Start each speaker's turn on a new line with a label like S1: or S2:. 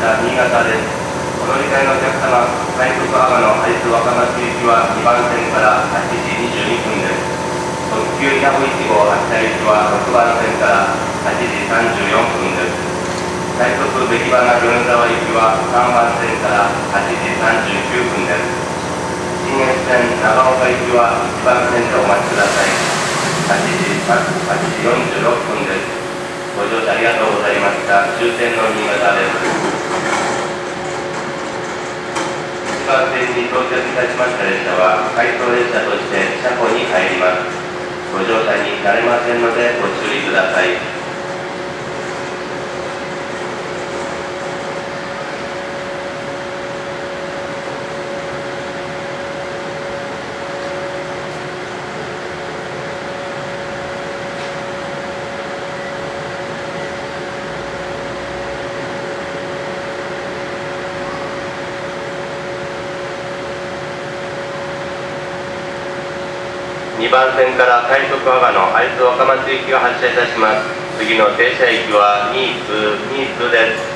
S1: た新潟です。お乗り換えのお客様、快速浜の配津若松行きは2番線から8時22分です。特急101号発車行きは6番線から8時34分です。快速出来場の米沢行きは3番線から8時39分です。新越線長岡行きは1番線でお待ちください。8時 ,8 時46分です。ご乗車ありがとうございました。終点の新潟です。1番線に到着いたしました列車は回送列車として車庫に入ります。ご乗車になれませんのでご注意ください。2番線から快速阿賀の会津若松行きが発車いたします。次の停車駅は新津新津です。